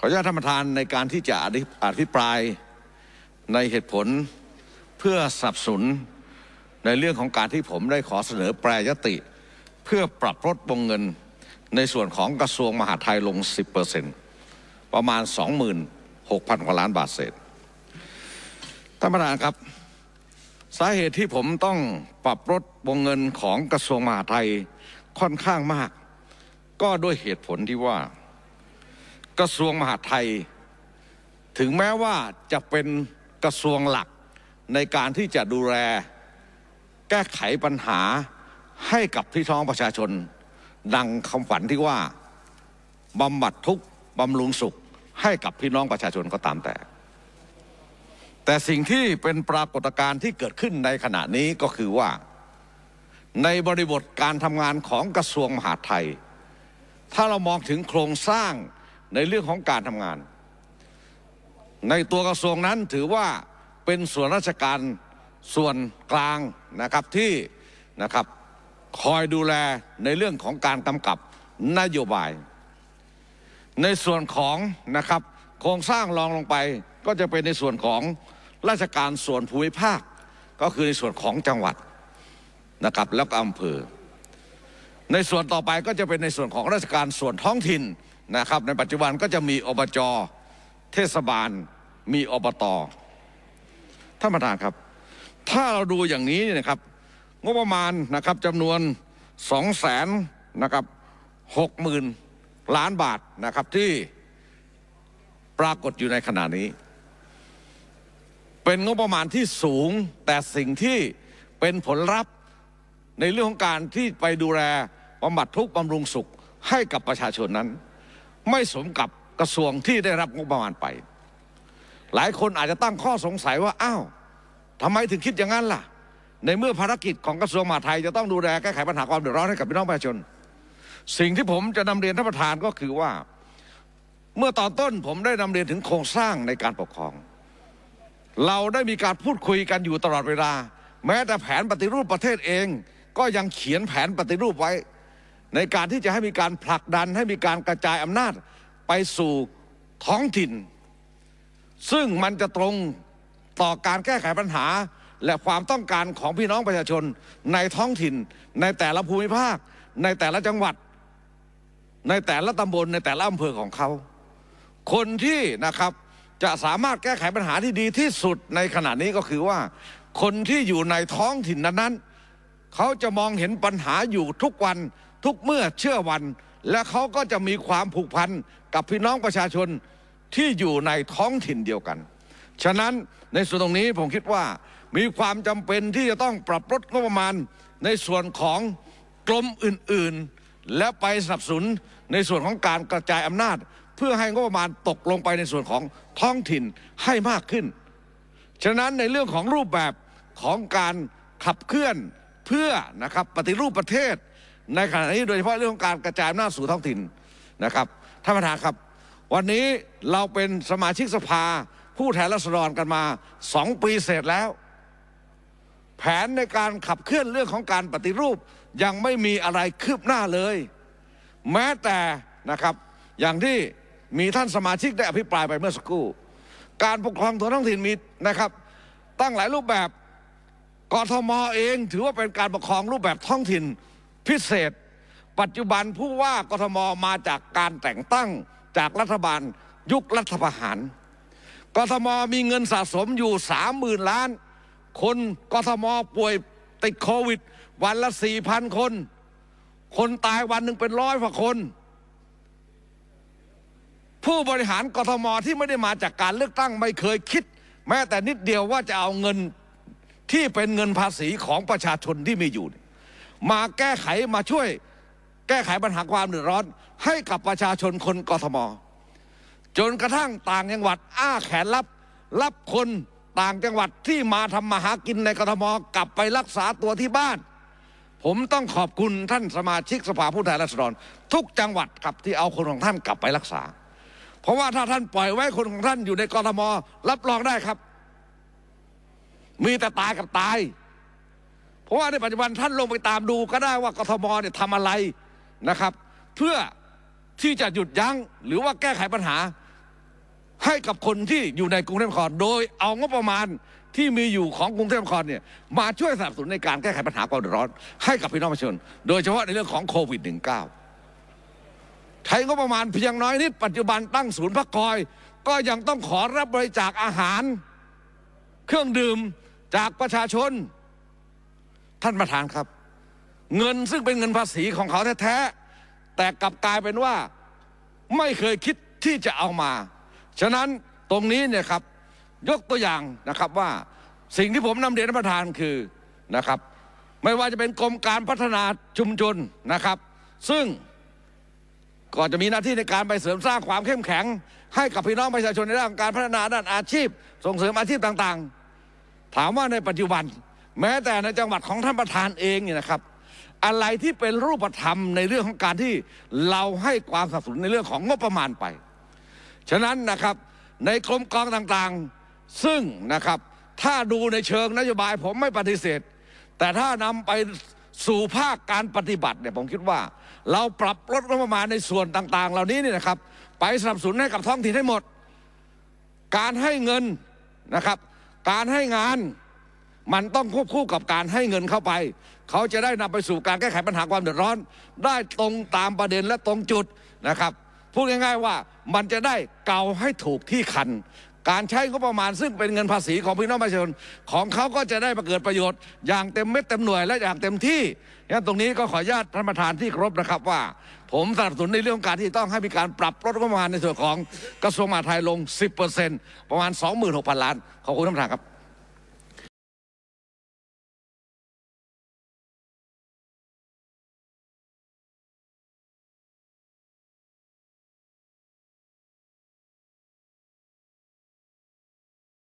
ขออนุญาตท่านประธานในการที่จะอภิปรายในเหตุผลเพื่อสนับสนุนในเรื่องของการที่ผมได้ขอเสนอแปรยติ เพื่อปรับลดวงเงินในส่วนของกระทรวงมหาดไทยลง 10%ประมาณ 26,000 กว่าล้านบาทเศษ ท่านประธานครับ สาเหตุที่ผมต้องปรับลดวงเงินของกระทรวงมหาดไทยค่อนข้างมาก ก็ด้วยเหตุผลที่ว่า กระทรวงมหาดไทย ถึงแม้ว่าจะเป็นกระทรวงหลักในการที่จะดูแล แก้ไขปัญหาให้กับพี่น้องประชาชน ดังคำฝันที่ว่าบำบัดทุกบำรุงสุขให้กับพี่น้องประชาชนก็ตามแต่ แต่สิ่งที่เป็นปรากฏการณ์ที่เกิดขึ้นในขณะนี้ก็คือว่า ในบริบทการทำงานของกระทรวงมหาดไทย ถ้าเรามองถึงโครงสร้าง ในเรื่องของการทำงาน ในตัวกระทรวงนั้นถือว่าเป็นส่วนราชการส่วนกลางนะครับที่นะครับคอยดูแลในเรื่องของการกำกับนโยบาย ในส่วนของนะครับโครงสร้างรองลงไปก็จะเป็นในส่วนของราชการส่วนภูมิภาค ก็คือในส่วนของจังหวัดนะครับแล้วก็อำเภอ ในส่วนต่อไปก็จะเป็นในส่วนของราชการส่วนท้องถิ่น นะครับในปัจจุบันก็จะมีอบจเทศบาลมีอบตท่านประธานครับ ถ้าเราดูอย่างนี้นะครับงบประมาณนะครับจำนวนสองแสนนะครับหกหมื่นล้านบาทนะครับที่ปรากฏอยู่ในขณะนี้ เป็นงบประมาณที่สูงแต่สิ่งที่เป็นผลลัพธ์ในเรื่องของการที่ไปดูแลบำบัดทุกบำรุงสุขให้กับประชาชนนั้น ไม่สมกับกระทรวงที่ได้รับงบประมาณไป หลายคนอาจจะตั้งข้อสงสัยว่าอ้าวทำไมถึงคิดอย่างนั้นล่ะ ในเมื่อภารกิจของกระทรวงมหาดไทยจะต้องดูแลแก้ไขปัญหาความเดือดร้อนให้กับพี่น้องประชาชน สิ่งที่ผมจะนำเรียนท่านประธานก็คือว่า เมื่อตอนต้นผมได้นำเรียนถึงโครงสร้างในการปกครอง เราได้มีการพูดคุยกันอยู่ตลอดเวลา แม้แต่แผนปฏิรูปประเทศเอง ก็ยังเขียนแผนปฏิรูปไว้ ในการที่จะให้มีการผลักดันให้มีการกระจายอำนาจไปสู่ท้องถิ่น ซึ่งมันจะตรงต่อการแก้ไขปัญหา และความต้องการของพี่น้องประชาชนในท้องถิ่น ในแต่ละภูมิภาค ในแต่ละจังหวัด ในแต่ละตำบลในแต่ละอำเภอของเขา คนที่นะครับจะสามารถแก้ไขปัญหาที่ดีที่สุดในขณะนี้ก็คือว่า คนที่อยู่ในท้องถิ่นนั้นๆเขาจะมองเห็นปัญหาอยู่ทุกวัน ทุกเมื่อเชื่อวัน และเขาก็จะมีความผูกพันกับพี่น้องประชาชนที่อยู่ในท้องถิ่นเดียวกัน ฉะนั้นในส่วนตรงนี้ผมคิดว่ามีความจำเป็นที่จะต้องปรับลดงบประมาณในส่วนของกรมอื่นๆ และไปสนับสนุนในส่วนของการกระจายอำนาจ เพื่อให้งบประมาณตกลงไปในส่วนของท้องถิ่นให้มากขึ้น ฉะนั้นในเรื่องของรูปแบบของการขับเคลื่อนเพื่อนะครับปฏิรูปประเทศ ในขณะนี้โดยเฉพาะเรื่องของการกระจายอำนาจสู่ท้องถิ่นนะครับท่านประธานครับ วันนี้เราเป็นสมาชิกสภาผู้แทนราษฎรกันมาสองปีเสร็จแล้ว แผนในการขับเคลื่อนเรื่องของการปฏิรูปยังไม่มีอะไรคืบหน้าเลย แม้แต่นะครับอย่างที่มีท่านสมาชิกได้อภิปรายไปเมื่อสักครู่ การปกครองท้องถิ่นมีนะครับ ตั้งหลายรูปแบบกทมเองถือว่าเป็นการปกครองรูปแบบท้องถิ่น พิเศษ ปัจจุบันผู้ว่ากทมมาจากการแต่งตั้งจากรัฐบาลยุครัฐประหาร กทมมีเงินสะสมอยู่สามหมื่นล้าน คนกทมป่วยติดโควิด วันละสี่พันคน คนตายวันหนึ่งเป็นร้อยกว่าคน ผู้บริหารกทมที่ไม่ได้มาจากการเลือกตั้งไม่เคยคิด แม้แต่นิดเดียวว่าจะเอาเงินที่เป็นเงินภาษีของประชาชนที่มีอยู่ มาแก้ไขมาช่วย แก้ไขปัญหาความเดือดร้อน ให้กับประชาชนคนกทม จนกระทั่งต่างจังหวัด อ้าแขนรับ รับคนต่างจังหวัดที่มาทำมาหากินในกทมกลับไปรักษาตัวที่บ้าน ผมต้องขอบคุณท่านสมาชิกสภาผู้แทนราษฎร ทุกจังหวัดครับที่เอาคนของท่านกลับไปรักษา เพราะว่าถ้าท่านปล่อยไว้คนของท่านอยู่ในกรทมรับรองได้ครับ มีแต่ตายกับตาย เพราะว่าในปัจจุบันท่านลงไปตามดูก็ได้ว่ากทมเนี่ยทำอะไรนะครับ เพื่อที่จะหยุดยั้งหรือว่าแก้ไขปัญหา ให้กับคนที่อยู่ในกรุงเทพมหานครโดยเอางบประมาณที่มีอยู่ของกรุงเทพมหานครเนี่ยมาช่วยสนับสนุนในการแก้ไขปัญหาความเดือดร้อน ให้กับพี่น้องประชาชน โดยเฉพาะในเรื่องของโควิด -19 ใช้งบประมาณเพียงน้อยนิดปัจจุบันตั้งศูนย์พักคอย ก็ยังต้องขอรับบริจาคอาหาร เครื่องดื่มจากประชาชน ท่านประธานครับ เงินซึ่งเป็นเงินภาษีของเขาแท้ๆแต่กลับกลายเป็นว่าไม่เคยคิดที่จะเอามา ฉะนั้นตรงนี้เนี่ยครับยกตัวอย่างนะครับว่าสิ่งที่ผมนำเรียนท่านประธานคือนะครับ ไม่ว่าจะเป็นกรมการพัฒนาชุมชนนะครับ ซึ่งก็จะมีหน้าที่ในการไปเสริมสร้างความเข้มแข็ง ให้กับพี่น้องประชาชนในด้านการพัฒนาด้านอาชีพ ส่งเสริมอาชีพต่างๆ ถามว่าในปัจจุบัน แม้แต่ในจังหวัดของท่านประธานเองเนี่ยนะครับ อะไรที่เป็นรูปธรรมในเรื่องของการที่เราให้ความสนับสนุนในเรื่องของงบประมาณไป ฉะนั้นนะครับในกรมกองต่างๆ ซึ่งนะครับถ้าดูในเชิงนโยบายผมไม่ปฏิเสธ แต่ถ้านำไปสู่ภาคการปฏิบัติเนี่ยผมคิดว่า เราปรับลดงบประมาณในส่วนต่างๆ เหล่านี้เนี่ยนะครับ ไปสนับสนุนให้กับท้องถิ่นให้หมด การให้เงินนะครับ การให้งาน มันต้องควบคู่กับการให้เงินเข้าไป เขาจะได้นำไปสู่การแก้ไขปัญหาความเดือดร้อน ได้ตรงตามประเด็นและตรงจุดนะครับพูดง่ายๆว่ามันจะได้เกาให้ถูกที่คัน การใช้งบประมาณซึ่งเป็นเงินภาษีของพี่น้องประชาชนของเขาก็จะได้มาเกิดประโยชน์ อย่างเต็มเม็ดเต็มหน่วยและอย่างเต็มที่งั้นตรงนี้ก็ขออนุญาตท่านประธานที่ครพนะครับว่า ผมสนับสนุนในเรื่องการที่ต้องให้มีการปรับลดงบประมาณในส่วนของกระทรวงมหาดไทยลง 10%ประมาณ 26,000 ล้านขอบคุณท่านประธานครับ